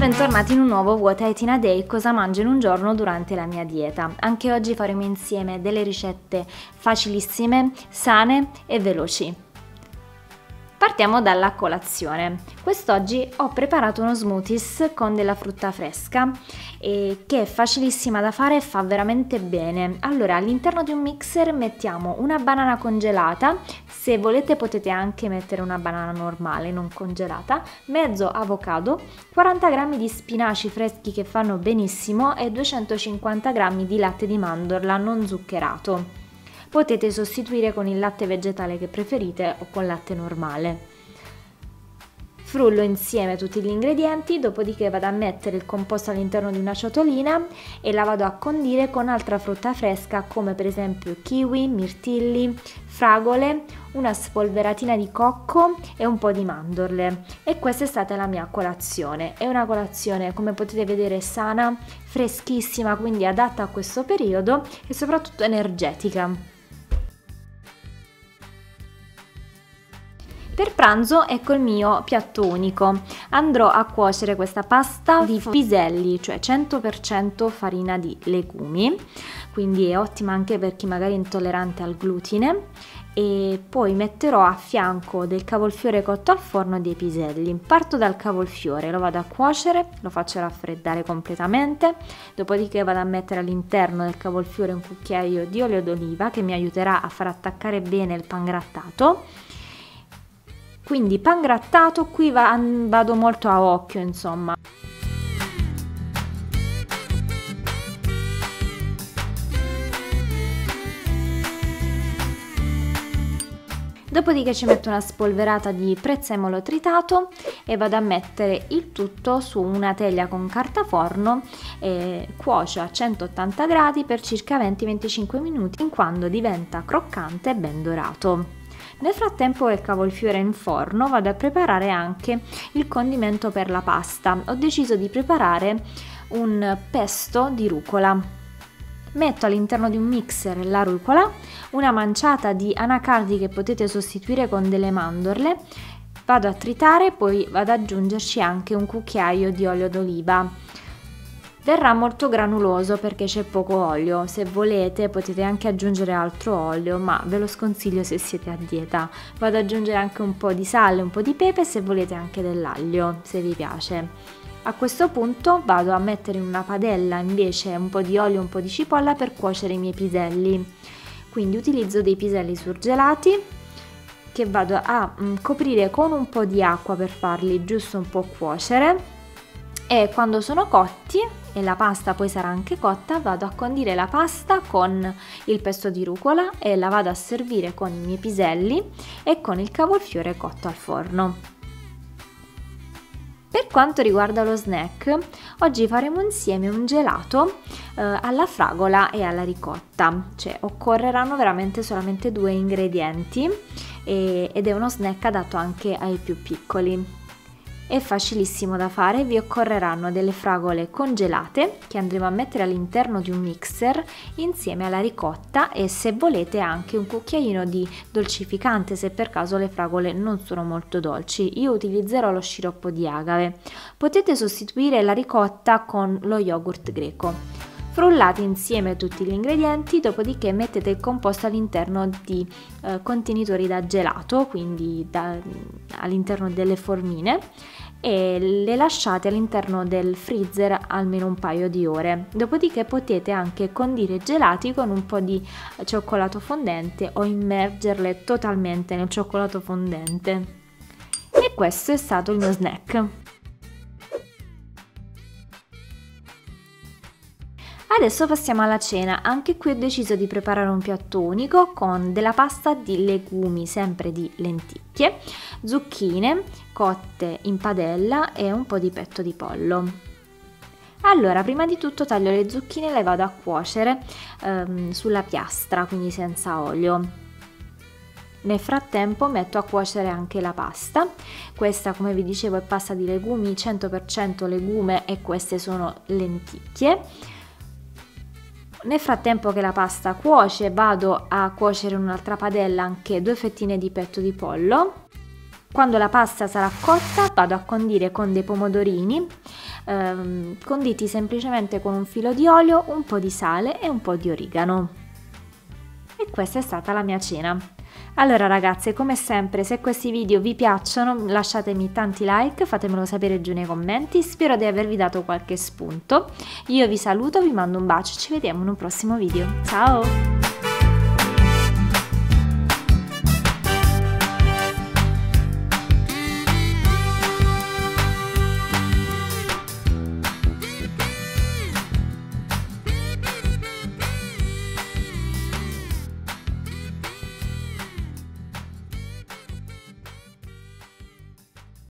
bentornati in un nuovo What I Tina Day, cosa mangio in un giorno durante la mia dieta. Anche oggi faremo insieme delle ricette facilissime, sane e veloci. Partiamo dalla colazione. Quest'oggi ho preparato uno smoothies con della frutta fresca eh, che è facilissima da fare e fa veramente bene. Allora all'interno di un mixer mettiamo una banana congelata, se volete potete anche mettere una banana normale non congelata, mezzo avocado, 40 g di spinaci freschi che fanno benissimo e 250 g di latte di mandorla non zuccherato potete sostituire con il latte vegetale che preferite o con latte normale. Frullo insieme tutti gli ingredienti, dopodiché vado a mettere il composto all'interno di una ciotolina e la vado a condire con altra frutta fresca come per esempio kiwi, mirtilli, fragole, una spolveratina di cocco e un po' di mandorle. E questa è stata la mia colazione. È una colazione come potete vedere sana, freschissima, quindi adatta a questo periodo e soprattutto energetica. Per pranzo ecco il mio piatto unico. Andrò a cuocere questa pasta di piselli, cioè 100% farina di legumi, quindi è ottima anche per chi magari è intollerante al glutine e poi metterò a fianco del cavolfiore cotto al forno dei piselli. Parto dal cavolfiore, lo vado a cuocere, lo faccio raffreddare completamente, dopodiché vado a mettere all'interno del cavolfiore un cucchiaio di olio d'oliva che mi aiuterà a far attaccare bene il pangrattato quindi pan grattato qui va, vado molto a occhio insomma Dopodiché ci metto una spolverata di prezzemolo tritato e vado a mettere il tutto su una teglia con carta forno e cuocio a 180 gradi per circa 20-25 minuti in quando diventa croccante e ben dorato. Nel frattempo che il cavolfiore in forno vado a preparare anche il condimento per la pasta. Ho deciso di preparare un pesto di rucola. Metto all'interno di un mixer la rucola, una manciata di anacardi che potete sostituire con delle mandorle, vado a tritare, poi vado ad aggiungerci anche un cucchiaio di olio d'oliva. Verrà molto granuloso perché c'è poco olio, se volete potete anche aggiungere altro olio, ma ve lo sconsiglio se siete a dieta. Vado ad aggiungere anche un po' di sale, un po' di pepe se volete anche dell'aglio, se vi piace. A questo punto vado a mettere in una padella invece un po' di olio e un po' di cipolla per cuocere i miei piselli. Quindi utilizzo dei piselli surgelati che vado a mm, coprire con un po' di acqua per farli giusto un po' cuocere e quando sono cotti e la pasta poi sarà anche cotta vado a condire la pasta con il pesto di rucola e la vado a servire con i miei piselli e con il cavolfiore cotto al forno. Per quanto riguarda lo snack, oggi faremo insieme un gelato eh, alla fragola e alla ricotta, cioè occorreranno veramente solamente due ingredienti e, ed è uno snack adatto anche ai più piccoli. È facilissimo da fare, vi occorreranno delle fragole congelate che andremo a mettere all'interno di un mixer insieme alla ricotta e se volete anche un cucchiaino di dolcificante se per caso le fragole non sono molto dolci. Io utilizzerò lo sciroppo di agave. Potete sostituire la ricotta con lo yogurt greco. Frullate insieme tutti gli ingredienti, dopodiché mettete il composto all'interno di eh, contenitori da gelato, quindi da, all'interno delle formine e le lasciate all'interno del freezer almeno un paio di ore. Dopodiché potete anche condire gelati con un po' di cioccolato fondente o immergerle totalmente nel cioccolato fondente. E questo è stato il mio snack. Adesso passiamo alla cena, anche qui ho deciso di preparare un piatto unico con della pasta di legumi, sempre di lenticchie, zucchine cotte in padella e un po' di petto di pollo. Allora, prima di tutto taglio le zucchine e le vado a cuocere ehm, sulla piastra, quindi senza olio. Nel frattempo metto a cuocere anche la pasta, questa come vi dicevo è pasta di legumi, 100% legume e queste sono lenticchie nel frattempo che la pasta cuoce vado a cuocere in un'altra padella anche due fettine di petto di pollo. Quando la pasta sarà cotta vado a condire con dei pomodorini, ehm, conditi semplicemente con un filo di olio, un po' di sale e un po' di origano. E questa è stata la mia cena. Allora ragazze, come sempre, se questi video vi piacciono lasciatemi tanti like, fatemelo sapere giù nei commenti, spero di avervi dato qualche spunto. Io vi saluto, vi mando un bacio, ci vediamo in un prossimo video. Ciao!